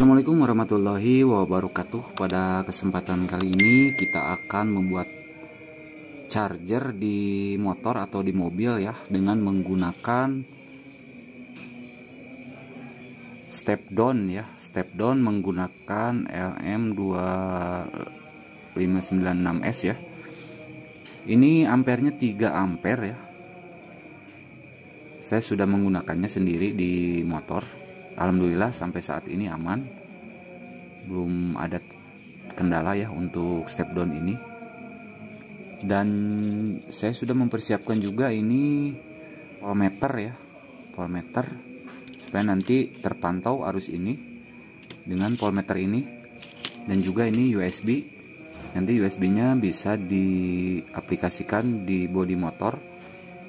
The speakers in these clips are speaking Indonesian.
Assalamualaikum warahmatullahi wabarakatuh. Pada kesempatan kali ini kita akan membuat charger di motor atau di mobil ya Dengan menggunakan step down ya. Step down menggunakan LM2596S ya. Ini ampernya 3 ampere ya. Saya sudah menggunakannya sendiri di motor Alhamdulillah sampai saat ini aman. Belum ada kendala ya untuk step down ini. Dan saya sudah mempersiapkan juga ini voltmeter ya voltmeter supaya nanti terpantau arus ini dengan voltmeter ini. Dan juga ini USB nanti USB nya bisa diaplikasikan di bodi motor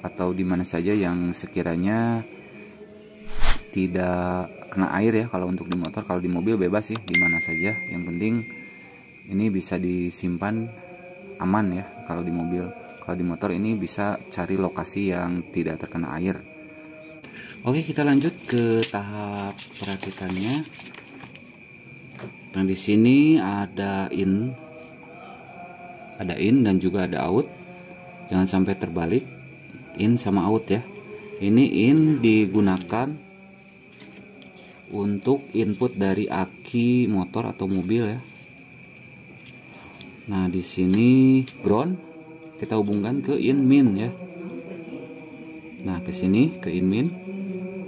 atau di mana saja yang sekiranya tidak kena air ya kalau untuk di motor. Kalau di mobil bebas sih di mana saja. Yang penting ini bisa disimpan aman ya kalau di mobil. Kalau di motor ini bisa cari lokasi yang tidak terkena air. Oke kita lanjut ke tahap perakitannya nah di sini ada in. Ada in dan juga ada out. Jangan sampai terbalik. In sama out ya. Ini in digunakan untuk input dari aki motor atau mobil ya. Nah, di sini ground kita hubungkan ke in min ya. Nah, ke sini ke in min.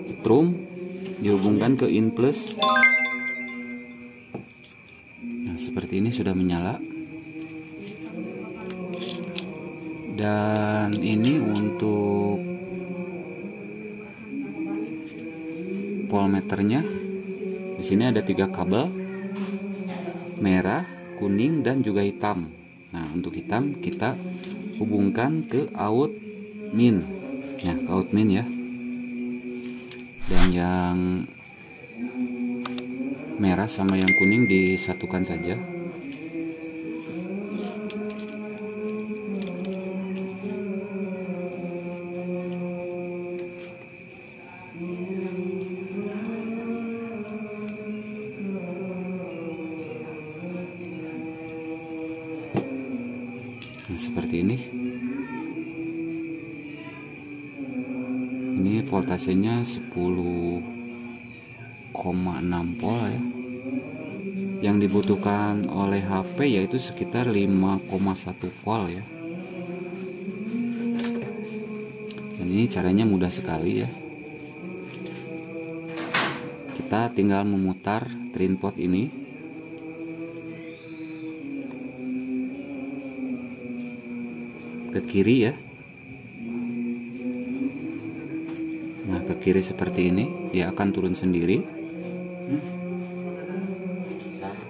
Strum dihubungkan ke in plus. Nah, seperti ini sudah menyala. Dan ini untuk voltmeternya. Di sini ada tiga kabel merah kuning dan juga hitam. Nah untuk hitam kita hubungkan ke out min. Ya ke out min ya. Dan yang merah sama yang kuning disatukan saja seperti ini. Ini voltasenya 10,6 volt ya. Yang dibutuhkan oleh HP yaitu sekitar 5,1 volt ya. Dan ini caranya mudah sekali ya. Kita tinggal memutar train pot ini ke kiri ya. Nah ke kiri seperti ini dia akan turun sendiri.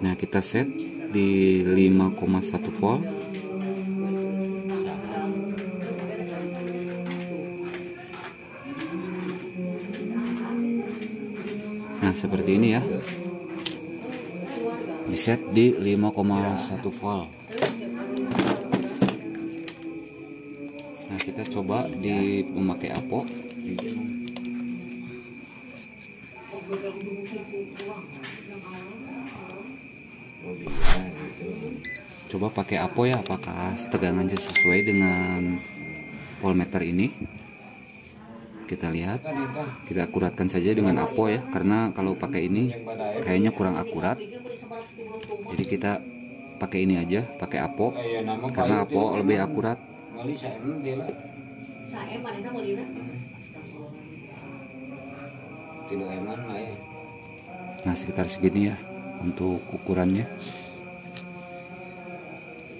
Nah kita set di 5,1 volt. Nah seperti ini ya. Di set di 5,1 volt coba di memakai apo. Coba pakai apo ya, apakah tegangannya sesuai dengan voltmeter ini? Kita lihat, kita akuratkan saja dengan apo ya, karena kalau pakai ini kayaknya kurang akurat. Jadi kita pakai ini aja, pakai apo, karena apo lebih akurat. Nah sekitar segini ya untuk ukurannya.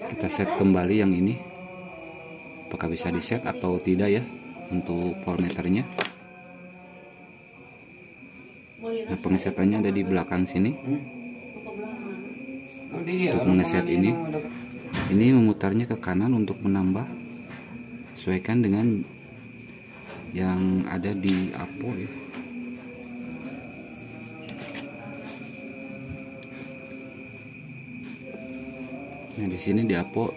Kita set kembali yang ini. Apakah bisa di set atau tidak ya untuk voltmeternya. Nah pengesetannya ada di belakang sini. Untuk mengeset ini, ini memutarnya ke kanan untuk menambah sesuaikan dengan yang ada di Apo ya. Nah, di sini di Apo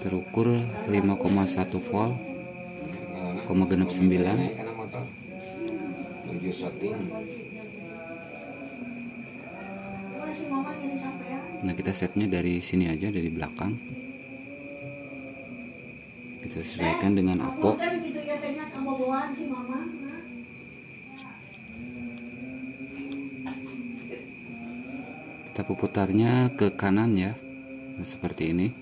terukur 5,1 volt, koma genap 9. nah kita setnya dari sini aja dari belakang kita sesuaikan dengan apo kita putarnya ke kanan ya nah, seperti ini.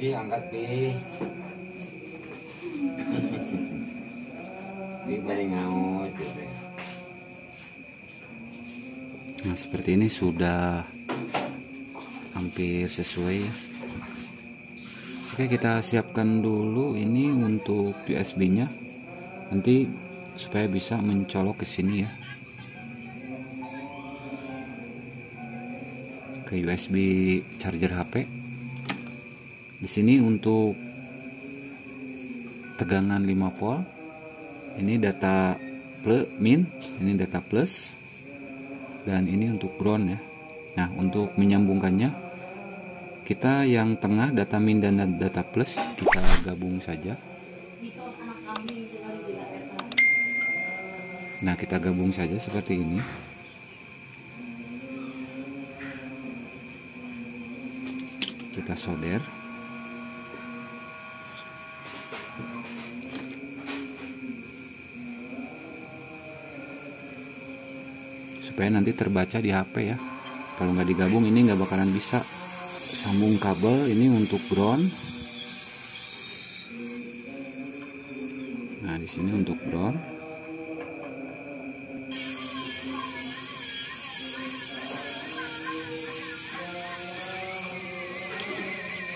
Ih, angkat pi. Pi paling ngaus seperti ini sudah hampir sesuai ya. Oke kita siapkan dulu ini untuk USB nya nanti supaya bisa mencolok ke sini ya. Ke USB charger HP di sini untuk tegangan 5 volt. Ini data plus min ini data plus dan ini untuk ground ya. Nah untuk menyambungkannya kita yang tengah data min dan data plus kita gabung saja. Nah kita gabung saja seperti ini. Kita solder supaya nanti terbaca di HP ya. Kalau nggak digabung ini nggak bakalan bisa. Sambung kabel ini untuk ground. Nah di sini untuk ground.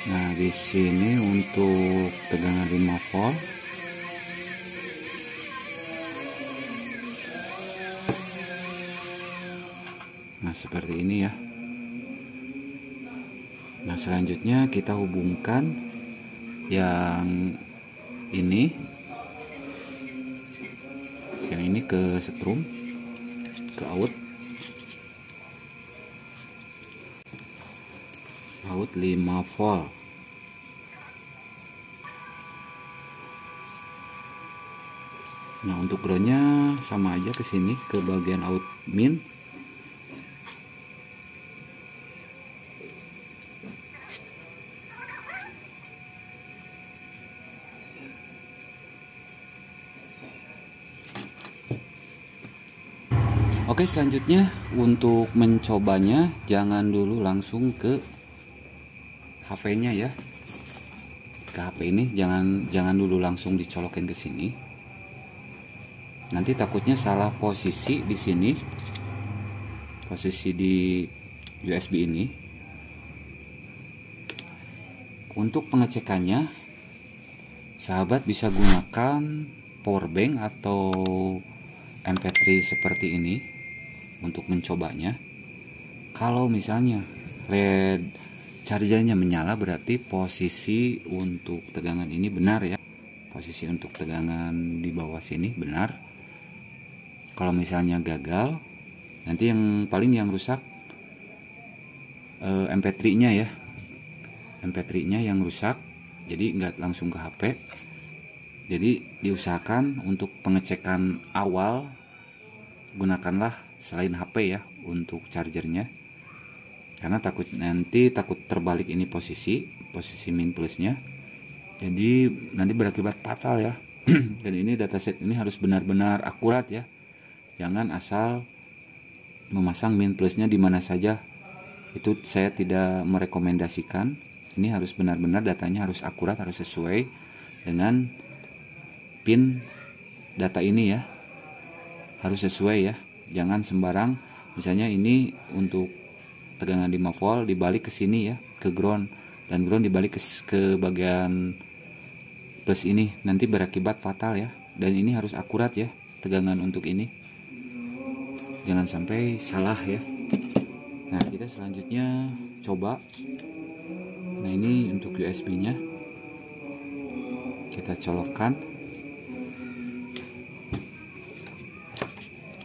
Nah di sini untuk tegangan 5 volt Nah, seperti ini ya. Nah, selanjutnya kita hubungkan yang ini. Yang ini ke setrum ke out. Out 5 volt. Nah untuk groundnya sama aja ke sini ke bagian out min Oke selanjutnya untuk mencobanya jangan dulu langsung ke HP-nya ya. Ke HP ini jangan jangan dulu langsung dicolokin ke sini. Nanti takutnya salah posisi di sini posisi di USB ini. Untuk pengecekannya sahabat bisa gunakan power bank atau MP3 seperti ini untuk mencobanya. Kalau misalnya LED chargernya menyala berarti posisi untuk tegangan ini benar ya. Posisi untuk tegangan di bawah sini benar. Kalau misalnya gagal nanti yang paling yang rusak eh, MP3 nya ya. MP3 nya yang rusak jadi nggak langsung ke HP jadi diusahakan untuk pengecekan awal gunakanlah selain HP ya untuk chargernya. Karena takut nanti takut terbalik ini posisi posisi min plusnya. Jadi nanti berakibat fatal ya. Dan ini dataset ini harus benar-benar akurat ya. Jangan asal memasang min plusnya di mana saja. Itu saya tidak merekomendasikan. Ini harus benar-benar datanya harus akurat harus sesuai dengan pin data ini ya. Harus sesuai ya jangan sembarang misalnya ini untuk tegangan 5 volt dibalik ke sini ya ke ground. Dan ground dibalik ke, ke bagian plus ini. Nanti berakibat fatal ya. Dan ini harus akurat ya tegangan untuk ini. Jangan sampai salah ya. Nah kita selanjutnya coba. Nah ini untuk USB nya kita colokkan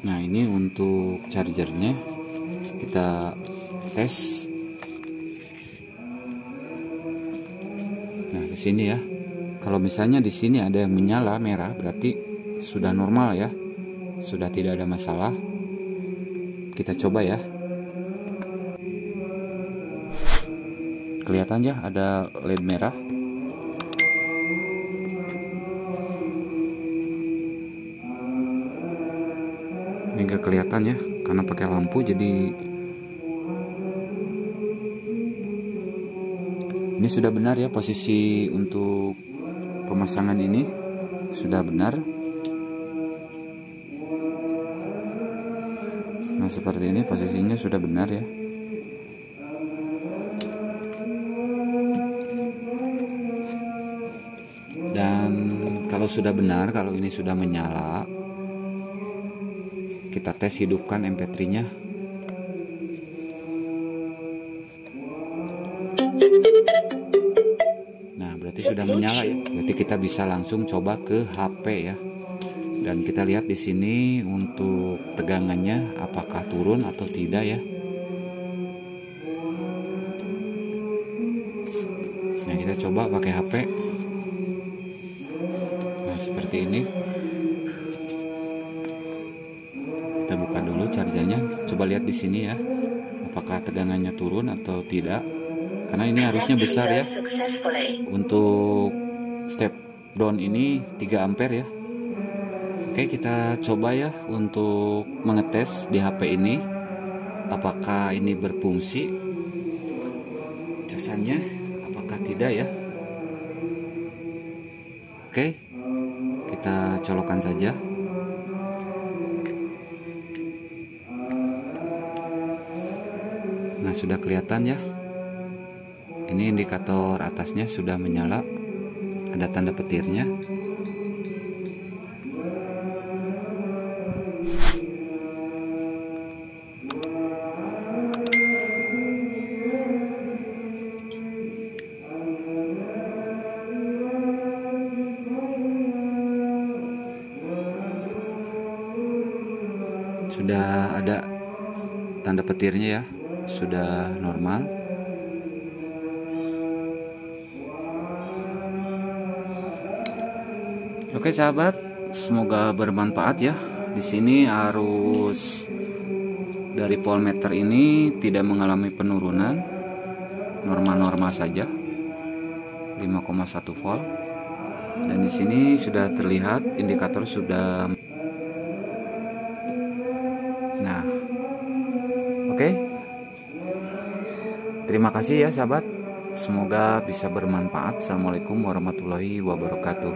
nah ini untuk chargernya. Kita tes. Nah ke sini ya. Kalau misalnya di sini ada yang menyala merah berarti sudah normal ya. Sudah tidak ada masalah. Kita coba ya. Kelihatan ya ada led merah ini gak kelihatan ya karena pakai lampu jadi ini sudah benar ya posisi untuk pemasangan ini. Sudah benar. Nah seperti ini posisinya sudah benar ya. Dan kalau sudah benar kalau ini sudah menyala kita tes hidupkan mp3 nya nah berarti sudah menyala ya. Berarti kita bisa langsung coba ke HP ya. Dan kita lihat di sini untuk tegangannya apakah turun atau tidak ya. Nah kita coba pakai HP nah seperti ini di sini ya. Apakah tegangannya turun atau tidak? Karena ini harusnya besar ya. Untuk step down ini 3 ampere ya. Oke kita coba ya untuk mengetes di HP ini. Apakah ini berfungsi? Casannya apakah tidak ya? Oke kita colokan saja sudah kelihatan ya. Ini indikator atasnya sudah menyala. Ada tanda petirnya. Sudah ada tanda petirnya ya sudah normal Oke sahabat, semoga bermanfaat ya. Di sini arus dari voltmeter ini tidak mengalami penurunan, normal-normal saja, 5,1 volt. Dan di sini sudah terlihat indikator sudah. Nah, oke. Terima kasih ya sahabat. Semoga bisa bermanfaat. Assalamualaikum warahmatullahi wabarakatuh.